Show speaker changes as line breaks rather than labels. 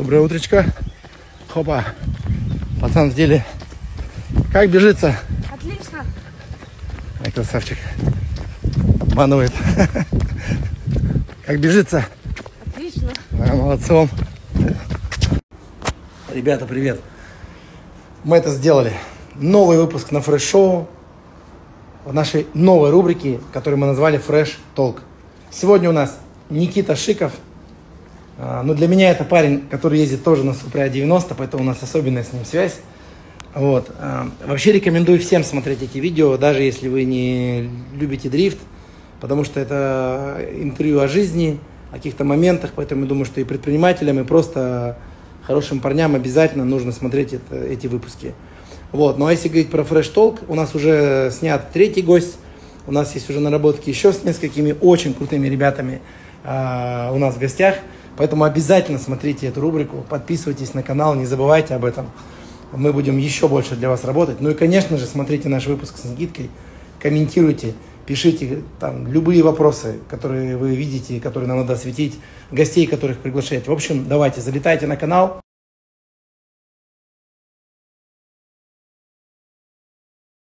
Доброе утречко. Хопа. Пацан в деле. Как бежится?
Отлично.
Ай, красавчик. Обманывает. Как бежится?
Отлично.
А, молодцом. Ребята, привет. Мы это сделали. Новый выпуск на фреш-шоу в нашей новой рубрике, которую мы назвали Фреш Толк. Сегодня у нас Никита Шиков. А, Ну, для меня это парень, который ездит тоже на Супре 90, поэтому у нас особенная с ним связь. Вот. а, Вообще рекомендую всем смотреть эти видео, даже если вы не любите дрифт, потому что это интервью о жизни, о каких-то моментах, поэтому я думаю, что и предпринимателям, и просто хорошим парням обязательно нужно смотреть это- эти выпуски. Вот. Ну а если говорить про Fresh Talk, у нас уже снят третий гость, у нас есть уже наработки еще с несколькими очень крутыми ребятами а, у нас в гостях, поэтому обязательно смотрите эту рубрику, подписывайтесь на канал, не забывайте об этом. Мы будем еще больше для вас работать. Ну и, конечно же, смотрите наш выпуск с Никиткой, комментируйте, пишите там любые вопросы, которые вы видите, которые нам надо осветить, гостей, которых приглашать. В общем, давайте, залетайте на канал.